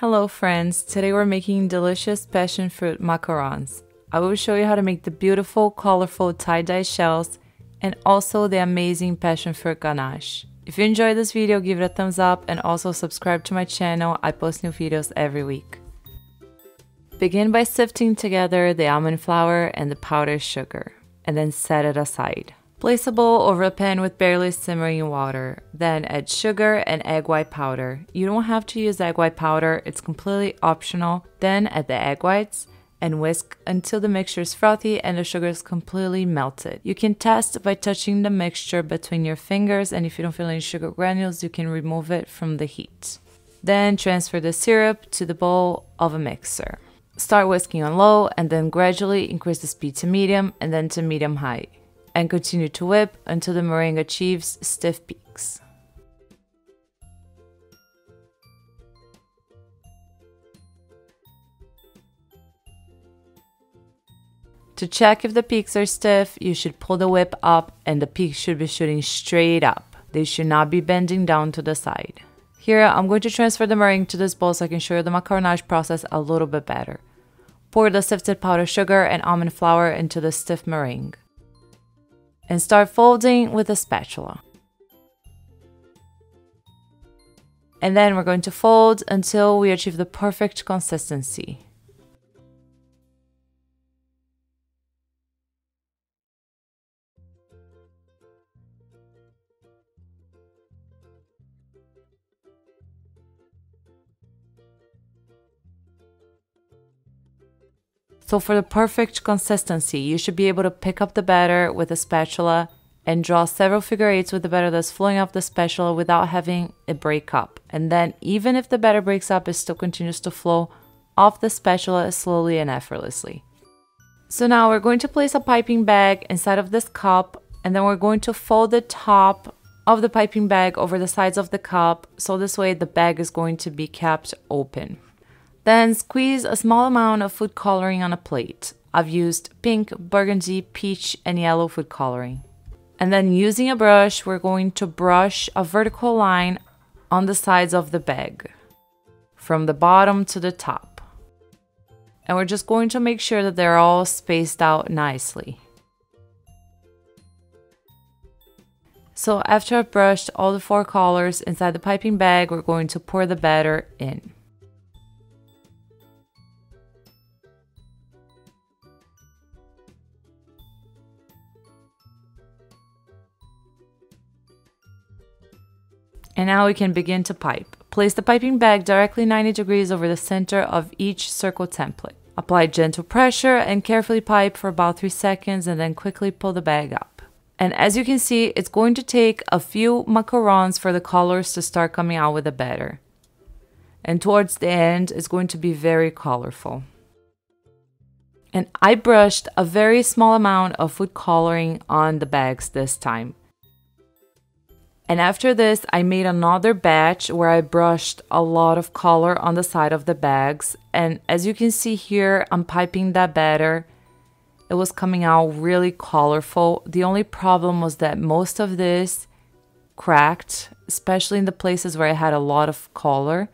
Hello friends, today we're making delicious passion fruit macarons. I will show you how to make the beautiful, colorful tie-dye shells and also the amazing passion fruit ganache. If you enjoyed this video, give it a thumbs up and also subscribe to my channel, I post new videos every week. Begin by sifting together the almond flour and the powdered sugar, and then set it aside. Place a bowl over a pan with barely simmering water. Then add sugar and egg white powder. You don't have to use egg white powder, it's completely optional. Then add the egg whites and whisk until the mixture is frothy and the sugar is completely melted. You can test by touching the mixture between your fingers and if you don't feel any sugar granules, you can remove it from the heat. Then transfer the syrup to the bowl of a mixer. Start whisking on low and then gradually increase the speed to medium and then to medium high and continue to whip until the meringue achieves stiff peaks. To check if the peaks are stiff, you should pull the whip up and the peaks should be shooting straight up. They should not be bending down to the side. Here, I'm going to transfer the meringue to this bowl so I can show you the macaronage process a little bit better. Pour the sifted powdered sugar and almond flour into the stiff meringue and start folding with a spatula. And then we're going to fold until we achieve the perfect consistency. So for the perfect consistency, you should be able to pick up the batter with a spatula and draw several figure eights with the batter that's flowing off the spatula without having it break up. And then even if the batter breaks up, it still continues to flow off the spatula slowly and effortlessly. So now we're going to place a piping bag inside of this cup and then we're going to fold the top of the piping bag over the sides of the cup so this way the bag is going to be kept open. Then squeeze a small amount of food coloring on a plate. I've used pink, burgundy, peach, and yellow food coloring. And then using a brush, we're going to brush a vertical line on the sides of the bag from the bottom to the top. And we're just going to make sure that they're all spaced out nicely. So after I've brushed all the four colors inside the piping bag, we're going to pour the batter in. And now we can begin to pipe. Place the piping bag directly 90 degrees over the center of each circle template. Apply gentle pressure and carefully pipe for about 3 seconds and then quickly pull the bag up. And as you can see, it's going to take a few macarons for the colors to start coming out with the batter. And towards the end, it's going to be very colorful. And I brushed a very small amount of food coloring on the bags this time. And after this, I made another batch where I brushed a lot of color on the side of the bags. And as you can see here, I'm piping that batter. It was coming out really colorful. The only problem was that most of this cracked, especially in the places where I had a lot of color.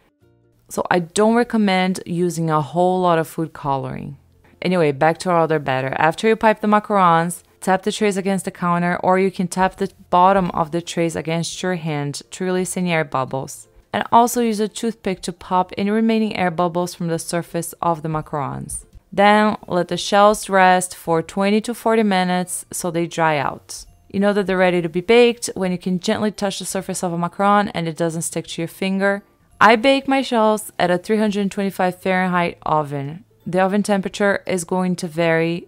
So I don't recommend using a whole lot of food coloring. Anyway, back to our other batter. After you pipe the macarons, Tap the trays against the counter or you can tap the bottom of the trays against your hand to release any air bubbles. And also use a toothpick to pop any remaining air bubbles from the surface of the macarons. Then let the shells rest for 20 to 40 minutes so they dry out. You know that they're ready to be baked when you can gently touch the surface of a macaron and it doesn't stick to your finger. I bake my shells at a 325 Fahrenheit oven. The oven temperature is going to vary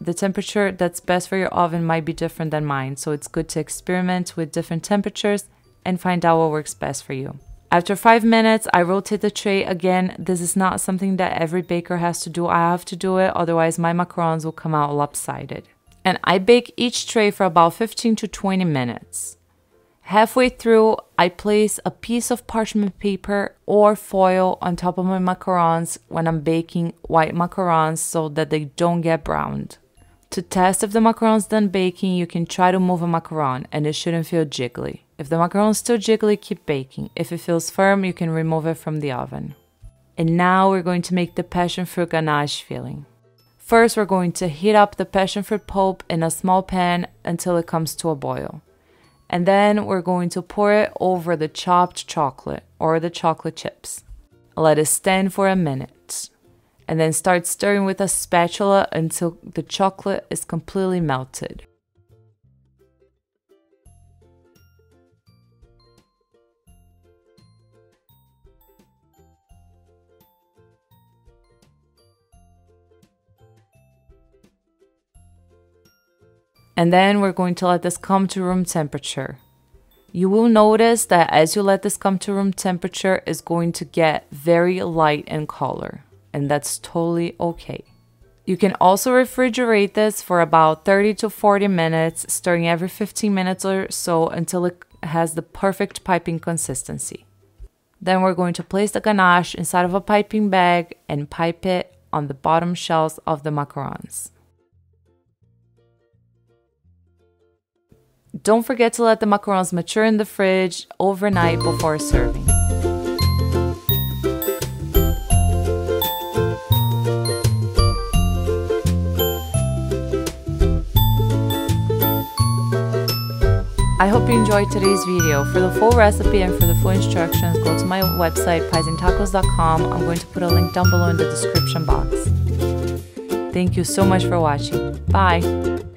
the temperature that's best for your oven might be different than mine, so it's good to experiment with different temperatures and find out what works best for you. After 5 minutes, I rotate the tray again. This is not something that every baker has to do. I have to do it, otherwise my macarons will come out lopsided. And I bake each tray for about 15 to 20 minutes. Halfway through, I place a piece of parchment paper or foil on top of my macarons when I'm baking white macarons so that they don't get browned. To test if the macaron's done baking, you can try to move a macaron and it shouldn't feel jiggly. If the macaron's still jiggly, keep baking. If it feels firm, you can remove it from the oven. And now we're going to make the passion fruit ganache filling. First, we're going to heat up the passion fruit pulp in a small pan until it comes to a boil. And then we're going to pour it over the chopped chocolate or the chocolate chips. Let it stand for a minute. And then start stirring with a spatula until the chocolate is completely melted. And then we're going to let this come to room temperature. You will notice that as you let this come to room temperature, it's going to get very light in color, and that's totally okay. You can also refrigerate this for about 30 to 40 minutes, stirring every 15 minutes or so until it has the perfect piping consistency. Then we're going to place the ganache inside of a piping bag and pipe it on the bottom shells of the macarons. Don't forget to let the macarons mature in the fridge overnight before serving. I hope you enjoyed today's video. For the full recipe and for the full instructions, go to my website, piesandtacos.com. I'm going to put a link down below in the description box. Thank you so much for watching. Bye!